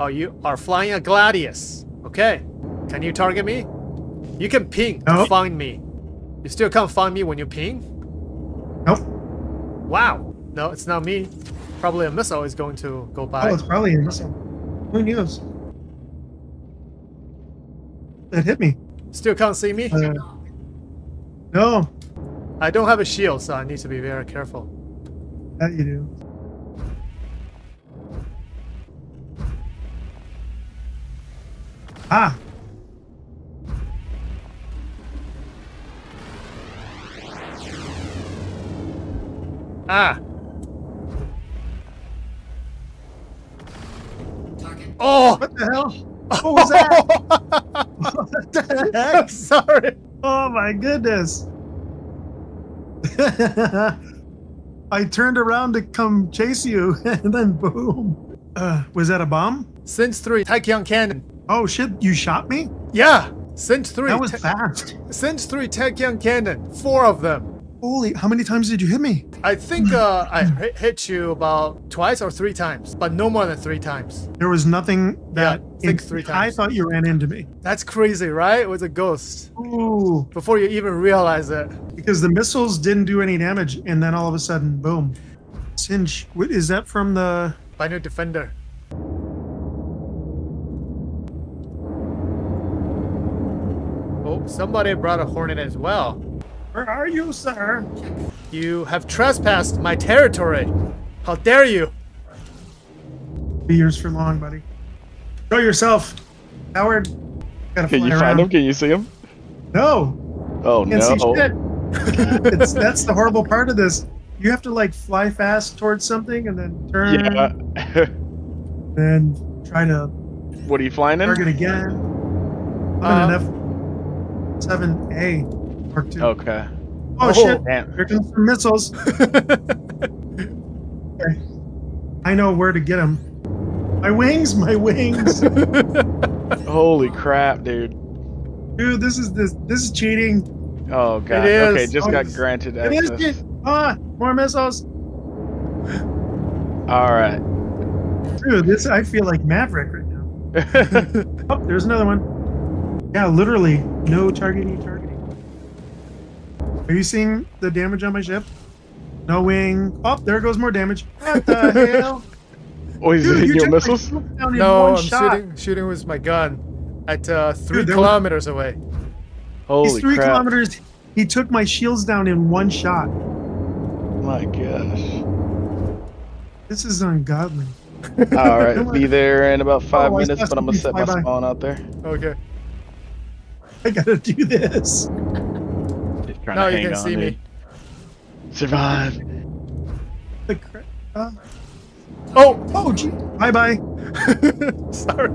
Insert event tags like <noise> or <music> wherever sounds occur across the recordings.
Oh, you are flying a Gladius. Okay. Can you target me? You can ping to Nope. find me. You still can't find me when you ping? Nope. Wow. No, it's not me. Probably a missile is going to go by. Oh, it's probably a missile. Who knows? That hit me. Still can't see me? Uh, no, I don't have a shield, so I need to be very careful. that you do. Ah, Ah. Oh! what the hell? What was that? <laughs> what the heck? <laughs> Sorry. Oh my goodness. <laughs> I turned around to come chase you, and then boom. Uh, was that a bomb? Singe 3 Tachyon Cannon. Oh shit, you shot me? Yeah! Singe 3. That was fast. Singe 3 Tachyon Cannon. Four of them. Holy, how many times did you hit me? I think uh, I hit, you about twice or three times, but no more than three times. There was nothing that I think three I thought you ran into me. That's crazy, right? It was a ghost. Ooh, Before you even realize it. because the missiles didn't do any damage, and then all of a sudden, boom. Singe, what is that from the? Banu Defender. Somebody brought a hornet as well. Where are you, sir? You have trespassed my territory. How dare you? Be yours for long, buddy. Show yourself, Howard. Gotta Can you around. find him? Can you see him? No. Oh no. <laughs> it's, that's the horrible part of this. You have to like fly fast towards something and then turn. Yeah. <laughs> then try to. What are you flying in? Target again. Um, enough 7A Mark II. Okay. Oh, oh shit. Man. Here comes some missiles. <laughs> okay. I know where to get them. My wings, my wings. <laughs> Holy crap, dude. Dude, this is this this is cheating. Oh god. Okay, just oh, got granted access. Ah, more missiles. All right. Dude, this I feel like Maverick right now. <laughs> oh, there's another one. Yeah, literally no targeting, targeting. Are you seeing the damage on my ship? No wing. Oh, there goes more damage. What the <laughs> hell? oh, he's Dude, hitting you your took my missiles? down in no, I'm shot. shooting shooting with my gun at uh, three Dude, there was- kilometers away. Holy He's three crap! kilometers. He took my shields down in one shot. My gosh. This is ungodly. All right, <laughs> be there in about five Oh, minutes, but I'm gonna set my fly by. spawn out there. Okay. <laughs> I gotta do this. Just trying Now to you can on, see dude. me. Survive. The cra- uh, Oh! oh, gee. Bye bye. <laughs> Sorry.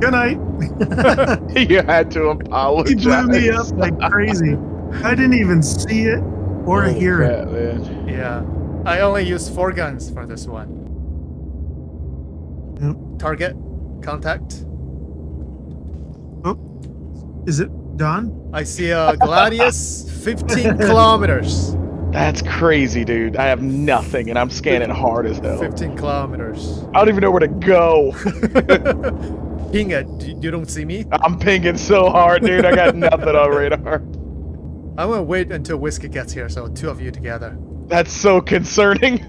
Good night. <laughs> you had to apologize. he blew me up like crazy. I didn't even see it or Holy hear it. man. Yeah. I only used four guns for this one. Yep. Target. Contact. Is it done? I see a Gladius 15 <laughs> kilometers. That's crazy, dude. I have nothing, and I'm scanning hard as hell. 15 kilometers. I don't even know where to go. <laughs> Ping it. You you don't see me? I'm pinging so hard, dude. I got <laughs> nothing on radar. I'm gonna wait until Whiskey gets here, so two of you together. That's so concerning.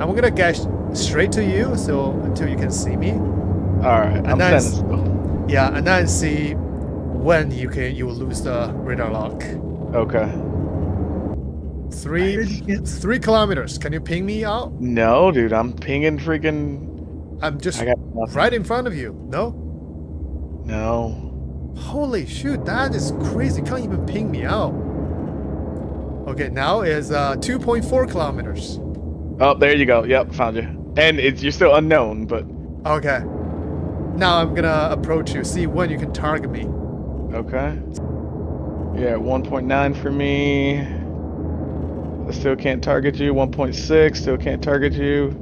I'm gonna get straight to you, so until you can see me. All right, I'm then- sending still. Yeah, and then see when you can you will lose the radar lock. Okay. Three Where did you get- three kilometers. Can you ping me out? No, dude, I'm pinging freaking. I'm just I got right in front of you. No? No. Holy shoot, that is crazy. Can't even ping me out. Okay, now is uh 2.4 kilometers. Oh, there you go. Yep, found you. And it's you're still unknown, but Okay. Now I'm gonna approach you, see when you can target me. okay. Yeah, 1.9 for me. I still can't target you. 1.6, still can't target you.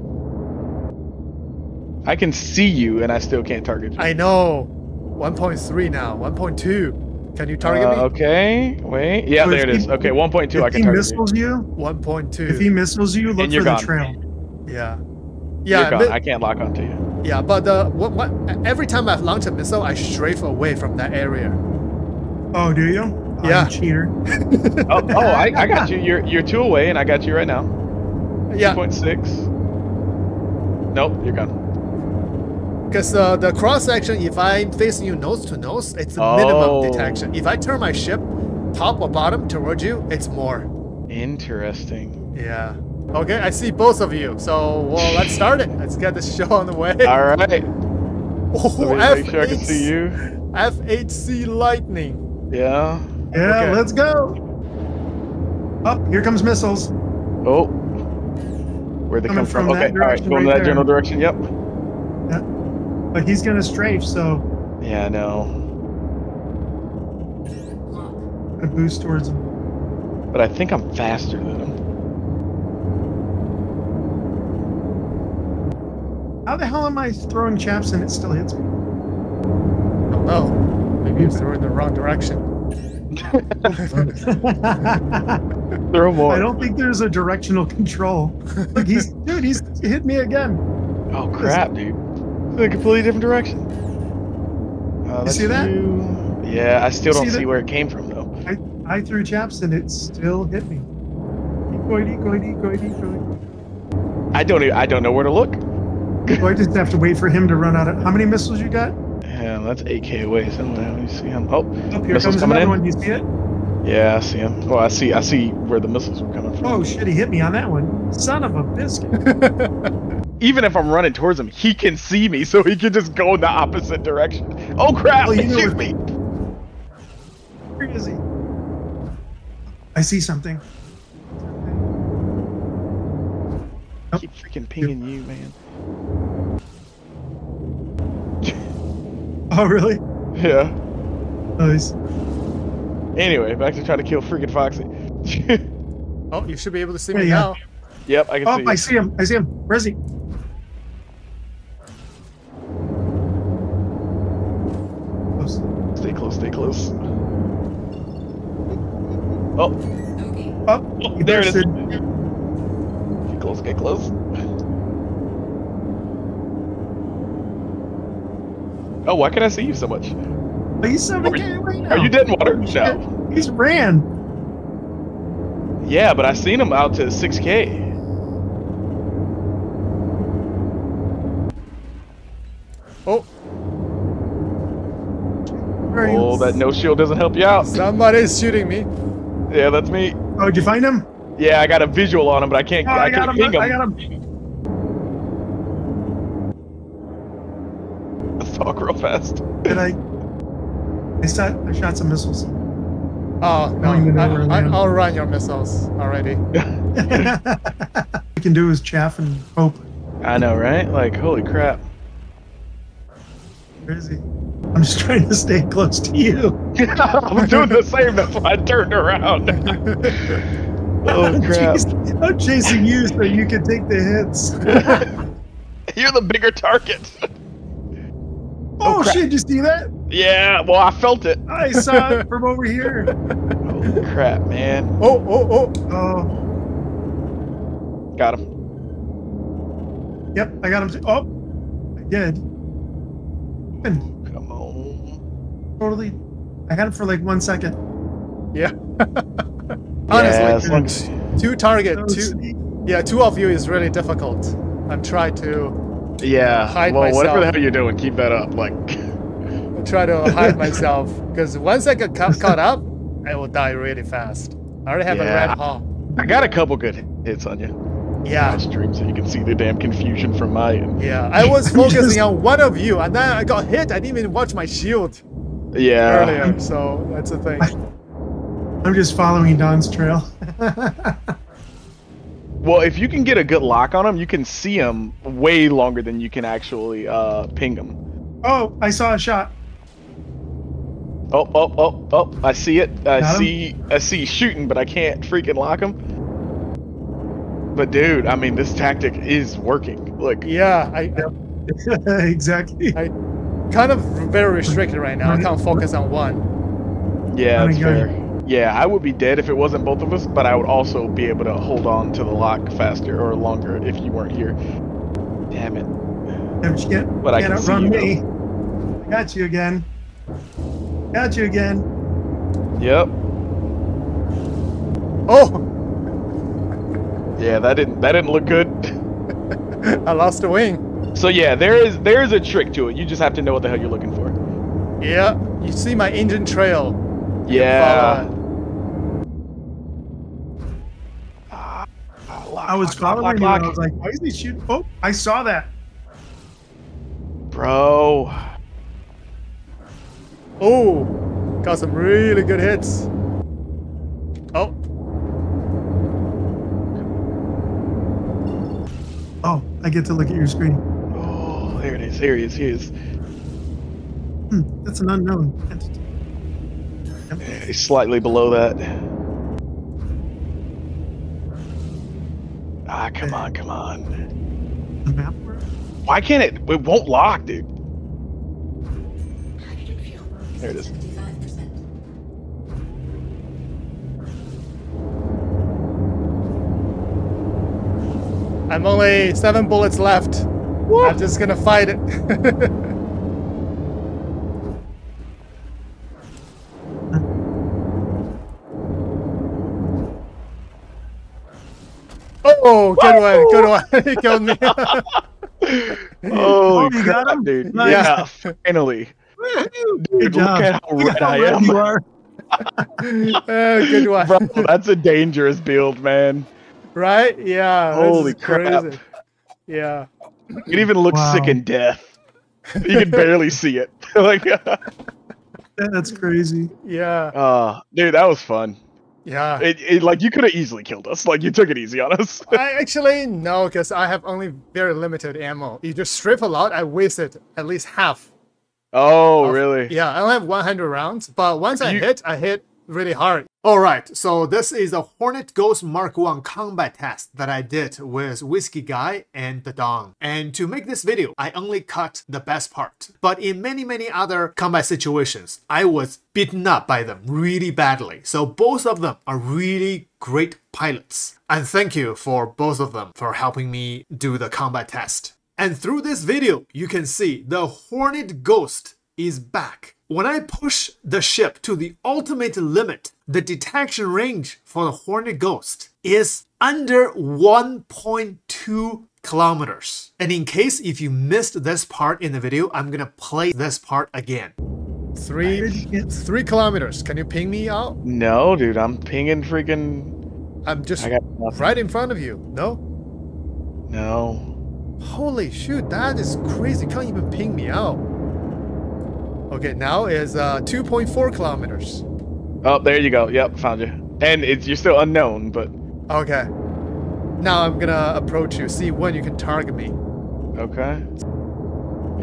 I can see you, and I still can't target you. I know. 1.3 now. 1.2. Can you target Uh, me? Okay, wait. Yeah, So there if it is. he- Okay, 1.2, I If can he target you. missiles you, 1.2. if he missiles you, look And you're for the gone. trail. yeah. Yeah, You're gone. but- I can't lock onto you. Yeah, but uh, what, what, every time I launch a missile, I strafe away from that area. Oh, do you? You Yeah. cheater. <laughs> Oh, oh I, I got you. You're you're two away, and I got you right now. Yeah, 2.6. Nope, you're gone. because uh, the cross section, if I'm facing you nose to nose, it's the Oh. minimum detection. If I turn my ship top or bottom towards you, it's more. Interesting. Yeah. Okay, I see both of you. So, well, let's start it. Let's get this <laughs> show on the way. All right. Oh, Let me make sure I can see you. F8C Lightning. Yeah. Yeah, Okay. let's go. Up, here comes missiles. Oh. Where'd they Coming come from? from Okay, all right. going right that there. general direction. Yep. But he's gonna strafe, so Yeah, I know. a boost towards him. But I think I'm faster than him. How the hell am I throwing chaff and it still hits me? Oh, maybe you're throwing the wrong direction. <laughs> Throw more. I don't think there's a directional control. Look, he's <laughs> dude, he's hit me again. Oh crap, dude. It's in a completely different direction. Uh, You see that? you. Yeah, I still You don't see see where it came from though. I I threw chaff and it still hit me. I don't. Even, I don't know where to look. So I just have to wait for him to run out of. How many missiles you got? Yeah, that's 8k away somewhere. Let me see him. Oh, Up here Missiles comes coming in? one. You see it? yeah, I see him. Oh, I see. I see where the missiles were coming from. Oh shit! He hit me on that one. Son of a biscuit. <laughs> Even if I'm running towards him, he can see me, so he can just go in the opposite direction. Oh crap! Oh, you he shoot me. Where is he? I see something. I keep freaking pinging you, man. <laughs> Oh really? Yeah. Nice. Anyway, back to trying to kill freaking Foxy. <laughs> Oh, you should be able to see Yeah, me yeah. now. yep, I can Oh, see. Oh, I see him. I see him. Where is he? Close. Stay close. Stay close. Oh, Oh, oh there it is. bursted. Get close. Get close. Oh, why can't I see you so much? But he's 7k away now. Are you dead in water? Holy No. He's ran. Yeah, but I seen him out to 6k. Oh, Where are you? Oh, that no shield doesn't help you out. somebody's shooting me. Yeah, that's me. Oh, did you find him? Yeah, I got a visual on him, but I can't. Oh, I, I got can't him. ping him. I got him. Talk real fast. Did I? I shot. I shot some missiles. Oh, no. Knowing that I I, were I, land. I'll run your missiles already. <laughs> we can do is chaff and hope. I know, right? Like, holy crap. Where is he? I'm just trying to stay close to you. <laughs> I'm doing the same. That's why I turned around. <laughs> oh I'm crap! chasing- I'm chasing you so you can take the hits. You're the bigger target. Oh, oh, crap. shit! Did you see that? Yeah. Well, I felt it. I saw it from over here. Holy crap, man! Oh, oh, oh. Oh, Got him. yep. I got him. Too. Oh, I did. And Come on. totally. I had him for like one second. Yeah. <laughs> yeah, as Honestly, long as two target, two. Yeah, two of you is really difficult. I'm trying to yeah. Hide well, whatever the hell you're doing, keep that up. Like, <laughs> try to hide <laughs> myself because once I get ca- caught up, I will die really fast. I already have a Yeah. red hull. I got a couple good hits on you. Yeah, My stream, so you can see the damn confusion from my end. yeah. I <laughs> was focusing just- on one of you, and then I got hit. I didn't even watch my shield Yeah. earlier, so that's the thing. I'm just following Don's trail. Well, if you can get a good lock on him, you can see him way longer than you can actually uh, ping him. oh, I saw a shot. Oh, oh, oh, oh! I see it. I Got him? see. I see shooting, but I can't freaking lock him. But dude, I mean, this tactic is working. Like, Yeah, I, <laughs> exactly. I kind of very restricted right now. I can't focus on one. yeah, that's gun. fair. Yeah, I would be dead if it wasn't both of us, but I would also be able to hold on to the lock faster or longer if you weren't here. Damn it. Yeah, but you But I can't can outrun me. I got you again. Got you again. Yep. Oh, Yeah, that didn't that didn't look good. <laughs> I lost a wing. So yeah, there is there is a trick to it. You just have to know what the hell you're looking for. Yeah, you see my engine trail. Yeah. I was lock, lock, following you. lock, and I was like, why is he shooting? Oh, I saw that. Bro. Oh, got some really good hits. Oh, Oh, I get to look at your screen. Oh, there it is. Here he is. Here he is. Hmm, that's an unknown entity. Yeah, He's slightly below that. Ah, come on, come on. The map? Why can't it? It won't lock, dude. There it is. I'm only seven bullets left. I'm just gonna fight it. <laughs> oh, good one, good one. he killed me. <laughs> Oh, <laughs> you got him? dude. Nice. Yeah, finally. Good look job. at how red how I red am. You are. Uh, <laughs> good one. Bro, that's a dangerous build, man. Right? Yeah. Holy crap. crazy. Yeah. It even looks Wow. sick in death. You can barely see it. like, uh, That's crazy. Yeah. dude, that was fun. Yeah. It, it like you could have easily killed us. Like you took it easy on us. <laughs> I actually no, because I have only very limited ammo. You just strip a lot, I wasted at least half. oh, of- really? Yeah, I only have 100 rounds, but once I hit, I hit really hard. All right, so this is a Hornet Ghost Mark 1 combat test that I did with Whiskey Guy and the Dong. And to make this video, I only cut the best part. But in many, many other combat situations, I was beaten up by them really badly. So both of them are really great pilots. And thank you for both of them for helping me do the combat test. And through this video, you can see the Hornet Ghost is back. When I push the ship to the ultimate limit, the detection range for the Hornet Ghost is under 1.2 kilometers. And in case if you missed this part in the video, I'm gonna play this part again. Three, three kilometers. Can you ping me out? No, dude, I'm pinging freaking. I'm just right in front of you. No? No. Holy shoot, that is crazy. Can't even ping me out. Okay, now is uh, 2.4 kilometers. Oh, there you go. Yep, found you. And it's you're still unknown, but Okay. Now I'm gonna approach you, see when you can target me. okay.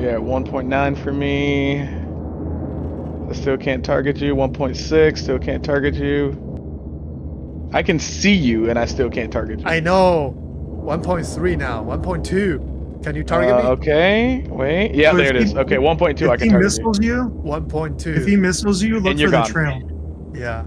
Yeah, 1.9 for me. I still can't target you. 1.6, still can't target you. I can see you, and I still can't target you. I know. 1.3 now. 1.2. Can you target Uh, me? Okay, wait. Yeah, So there if it is. he- Okay, 1.2, I can target you. missiles you, 1.2. if he missiles you, look And you're for the gone. trail. yeah.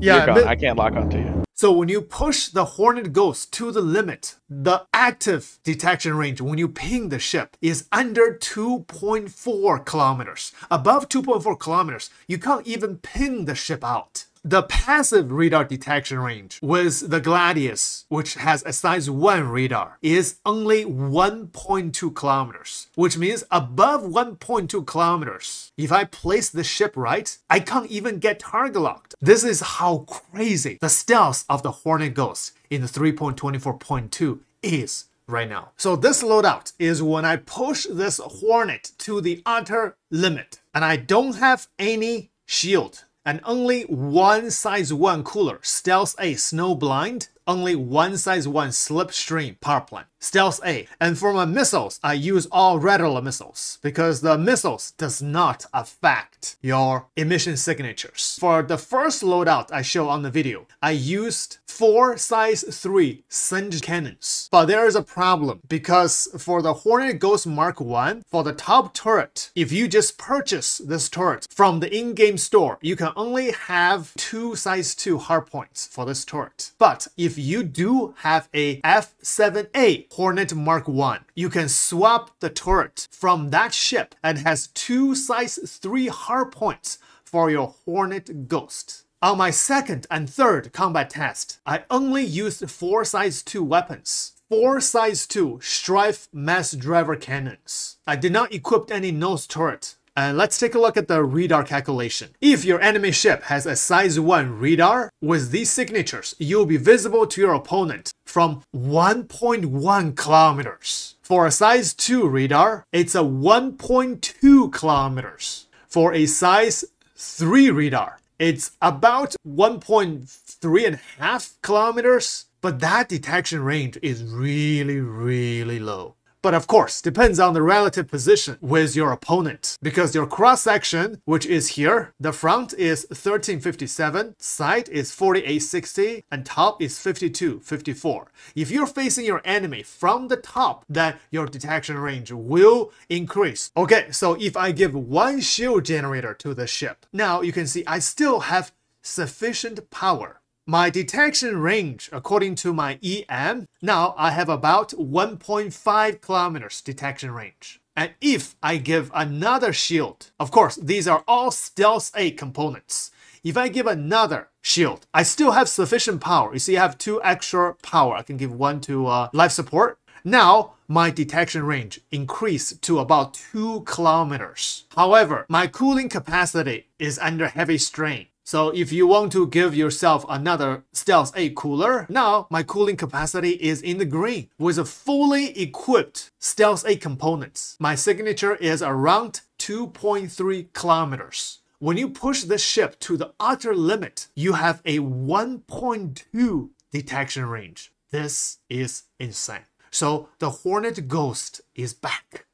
You're Yeah. gone. I can't lock onto you. So when you push the Hornet Ghost to the limit, the active detection range when you ping the ship is under 2.4 kilometers. Above 2.4 kilometers, you can't even ping the ship out. The passive radar detection range with the Gladius, which has a size 1 radar, is only 1.2 kilometers, which means above 1.2 kilometers, if I place the ship right, I can't even get target locked. This is how crazy the stealth of the Hornet Ghost in the 3.24.2 is right now. So this loadout is when I push this Hornet to the utter limit and I don't have any shield and only one size 1 cooler, Stealth A Snowblind, only one size 1 Slipstream power plant, Stealth A. And for my missiles, I use all Rattler missiles because the missiles does not affect your emission signatures. For the first loadout I show on the video, I used four size 3 Singe cannons. But there is a problem because for the Hornet Ghost Mark 1, for the top turret, if you just purchase this turret from the in-game store, you can only have two size 2 hard points for this turret. But if if you do have a F7A Hornet Mark 1, you can swap the turret from that ship and has two size 3 hardpoints for your Hornet Ghost. On my second and third combat test, I only used 4 size 2 weapons. 4 size 2 Strife mass driver cannons. I did not equip any nose turret and let's take a look at the radar calculation. If your enemy ship has a size 1 radar, with these signatures, you'll be visible to your opponent from 1.1 kilometers. For a size 2 radar, it's a 1.2 kilometers. For a size 3 radar, it's about 1.3 and a half kilometers, but that detection range is really, really low. But of course, depends on the relative position with your opponent. Because your cross section, which is here, the front is 1357, side is 4860, and top is 5254. If you're facing your enemy from the top, then your detection range will increase. Okay, so if I give one shield generator to the ship, now you can see I still have sufficient power my detection range, according to my EM, now I have about 1.5 kilometers detection range. And if I give another shield, of course, these are all Stealth A components. If I give another shield, I still have sufficient power. You see, I have two extra power. I can give one to uh, life support. Now, my detection range increased to about 2 kilometers. However, my cooling capacity is under heavy strain. So if you want to give yourself another Stealth A cooler, now my cooling capacity is in the green. With a fully equipped Stealth A components, my signature is around 2.3 kilometers. When you push this ship to the utter limit, you have a 1.2 detection range. This is insane. So the Hornet Ghost is back.